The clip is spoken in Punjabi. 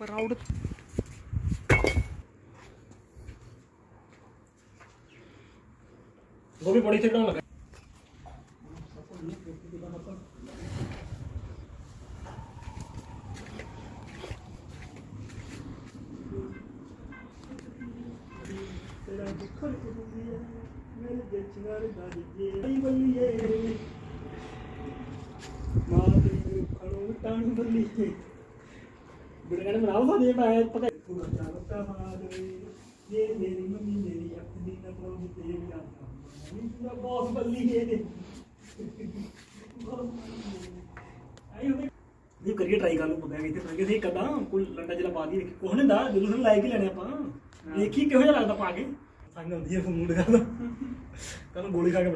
प्राउड वो भी बड़ी थी लगा? ਨਾ ਕਰੀਏ ਟਰਾਈ ਕਰ ਲੂ ਬੰਦਿਆਂ ਇੱਥੇ ਸੰਗੇ ਸੀ ਕਦਾਂ ਕੋਈ ਲੰਡਾ ਜਿਹੜਾ ਪਾ ਦੀ ਕੋਹ ਨਹੀਂ ਦਾ ਜਦੋਂ ਨੂੰ ਲਾਇਕ ਹੀ ਲੈਣੇ ਆਪਾਂ। ਦੇਖੀ ਕਿਹੋ ਜਿਹਾ ਲੱਗਦਾ ਪਾ ਕੇ। ਸੰਗ ਹੁੰਦੀ ਹੈ ਮੂਡ ਕਰਦਾ ਕੱਲ ਗੋਲੀ ਖਾ ਕੇ